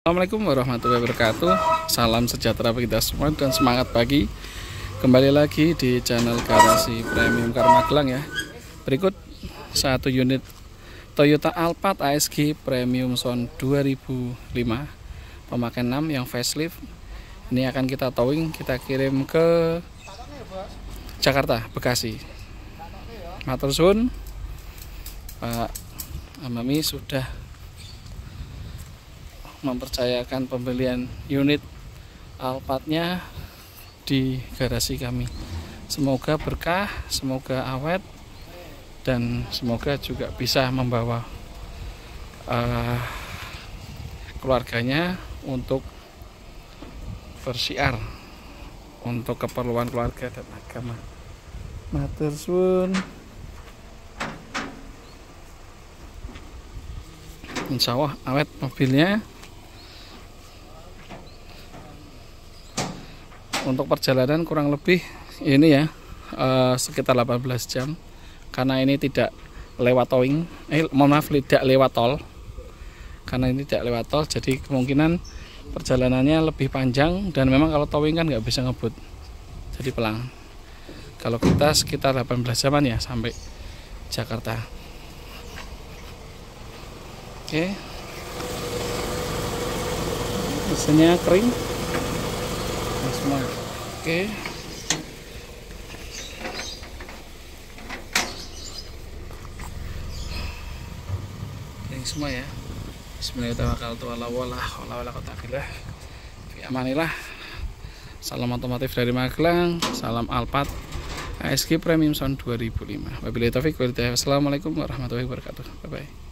Assalamualaikum warahmatullahi wabarakatuh. Salam sejahtera bagi kita semua dan semangat pagi. Kembali lagi di channel garasi premium Karmagelang ya. Berikut satu unit Toyota Alphard ASG Premium Sound 2005 Pemakaian 6 yang facelift. Ini akan kita towing Kita kirim ke Jakarta, Bekasi. Matur Sun Pak Amami sudah mempercayakan pembelian unit Alphardnya di garasi kami. Semoga berkah, semoga awet, dan semoga juga bisa membawa uh, keluarganya untuk bersiar untuk keperluan keluarga dan agama. Matur suwun. Insya Allah awet mobilnya untuk perjalanan kurang lebih ini ya uh, sekitar 18 jam. Karena ini tidak lewat towing eh mohon maaf tidak lewat tol. Karena ini tidak lewat tol jadi kemungkinan perjalanannya lebih panjang dan memang kalau towing kan nggak bisa ngebut. Jadi pelang. Kalau kita sekitar 18 jaman ya sampai Jakarta. Oke. Mesinnya kering. Semua oke. Ini semua ya. Bismillahirrahmanirrahim. Amanilah Salam otomotif dari Magelang. Salam Alphard ASG Premium Sound 2005 Wabillahi taufiq Assalamualaikum warahmatullahi wabarakatuh. Bye bye